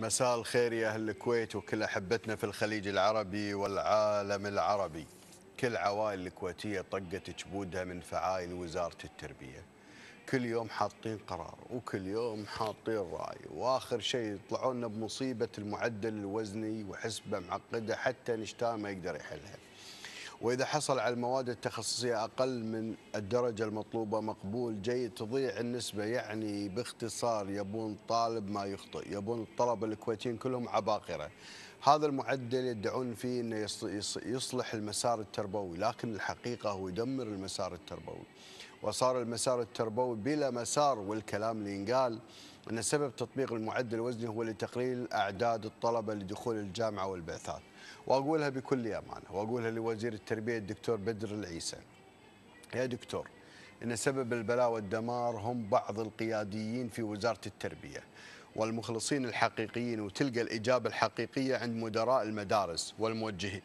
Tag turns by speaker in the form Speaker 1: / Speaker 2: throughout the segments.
Speaker 1: مساء الخير يا أهل الكويت وكل أحبتنا في الخليج العربي والعالم العربي. كل عوائل الكويتية طقت جبودها من فعايل وزارة التربية. كل يوم حاطين قرار وكل يوم حاطين رأي وآخر شيء يطلعون لنا بمصيبة المعدل الوزني وحسبة معقدة حتى نشتاء ما يقدر يحلها. وإذا حصل على المواد التخصصية أقل من الدرجة المطلوبة مقبول جيد تضيع النسبة يعني باختصار يبون طالب ما يخطئ يبون الطلبة الكويتيين كلهم عباقرة. هذا المعدل يدعون فيه أنه يصلح المسار التربوي لكن الحقيقة هو يدمر المسار التربوي. وصار المسار التربوي بلا مسار والكلام اللي ينقال أن سبب تطبيق المعدل الوزني هو لتقليل أعداد الطلبة لدخول الجامعة والبعثات. وأقولها بكل أمانة وأقولها لوزير التربية الدكتور بدر العيسى. يا دكتور إن سبب البلاء والدمار هم بعض القياديين في وزارة التربية والمخلصين الحقيقيين وتلقى الإجابة الحقيقية عند مدراء المدارس والموجهين.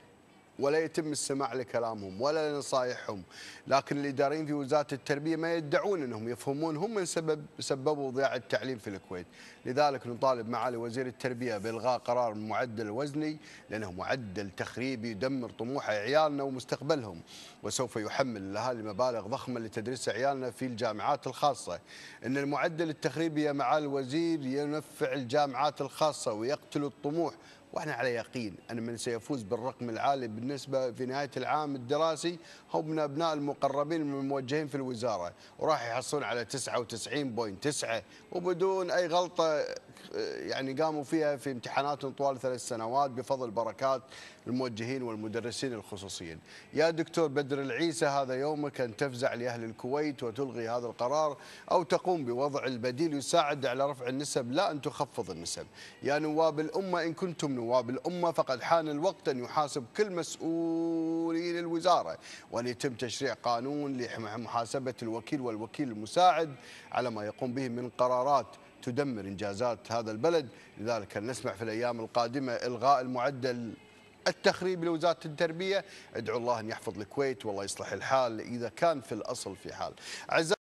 Speaker 1: ولا يتم السماع لكلامهم ولا لنصائحهم. لكن الاداريين في وزارة التربية ما يدعون إنهم يفهمون هم من سبب سببوا ضياع التعليم في الكويت. لذلك نطالب معالي وزير التربية بإلغاء قرار المعدل الوزني لأنه معدل تخريبي يدمر طموح عيالنا ومستقبلهم. وسوف يحمل الاهالي مبالغ ضخمة لتدريس عيالنا في الجامعات الخاصة. إن المعدل التخريبي يا معالي الوزير ينفع الجامعات الخاصة ويقتل الطموح وإحنا على يقين أن من سيفوز بالرقم العالي بالنسبة في نهاية العام الدراسي هم من أبناء المقربين من الموجهين في الوزارة وراح يحصلون على 99.9 وبدون أي غلطة يعني قاموا فيها في امتحاناتهم طوال ثلاث سنوات بفضل بركات الموجهين والمدرسين الخصوصيين. يا دكتور بدر العيسى هذا يومك أن تفزع لأهل الكويت وتلغي هذا القرار أو تقوم بوضع البديل يساعد على رفع النسب لا أن تخفض النسب. يا نواب الأمة إن كنتم نواب الامه فقد حان الوقت أن يحاسب كل مسؤولين الوزاره وان يتم تشريع قانون لمحاسبة الوكيل والوكيل المساعد على ما يقوم به من قرارات تدمر إنجازات هذا البلد. لذلك نسمع في الأيام القادمة إلغاء المعدل التخريب لوزارة التربية. أدعو الله أن يحفظ الكويت والله يصلح الحال إذا كان في الأصل في حال.